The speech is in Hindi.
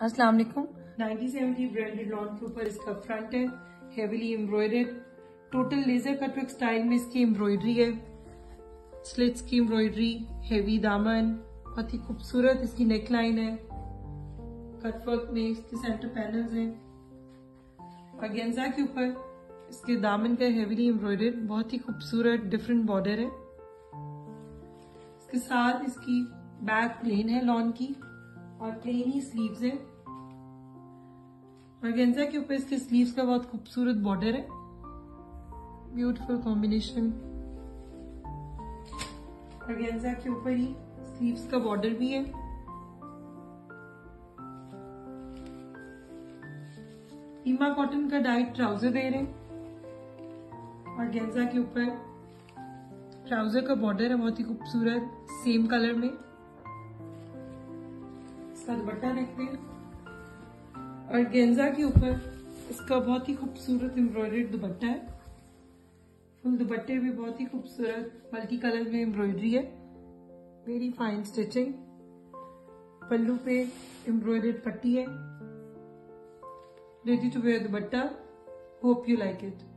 अस्सलाम वालेकुम। 1970 ब्रांडेड लॉन के ऊपर इसका फ्रंट है heavily embroidered total laser cutwork style में इसकी एम्ब्रॉयडरी है। स्लिट्स की एम्ब्रॉयडरी हेवी दामन, बहुत ही खूबसूरत इसकी नेक लाइन है कटवर्क में इसके सेंटर पैनल्स हैं। और गेंजा के ऊपर इसके दामन का हेवीली एम्ब्रॉयडेड बहुत ही खूबसूरत डिफरेंट बॉर्डर है। इसके साथ इसकी बैक प्लेन है लॉन की। और प्लेन ही स्लीव्स है। ऑर्गेन्जा के ऊपर इसके स्लीव्स का बहुत खूबसूरत बॉर्डर है। ब्यूटीफुल कॉम्बिनेशन ऑर्गेन्जा के ऊपर ही स्लीव्स का बॉर्डर भी है। हीमा कॉटन का डाइट ट्राउज़र दे रहे और गेंजा के ऊपर ट्राउज़र का बॉर्डर है बहुत ही खूबसूरत सेम कलर में। इसका दुपट्टा देखते हैं। और गेंजा के ऊपर इसका बहुत ही खूबसूरत एम्ब्रॉयडर्ड दुपट्टा है। फुल दुपट्टे भी बहुत ही खूबसूरत मल्टी कलर में एम्ब्रॉयडरी है। वेरी फाइन स्टिचिंग पल्लू पे एम्ब्रॉयडर्ड पट्टी है। To wear the dupatta hope you like it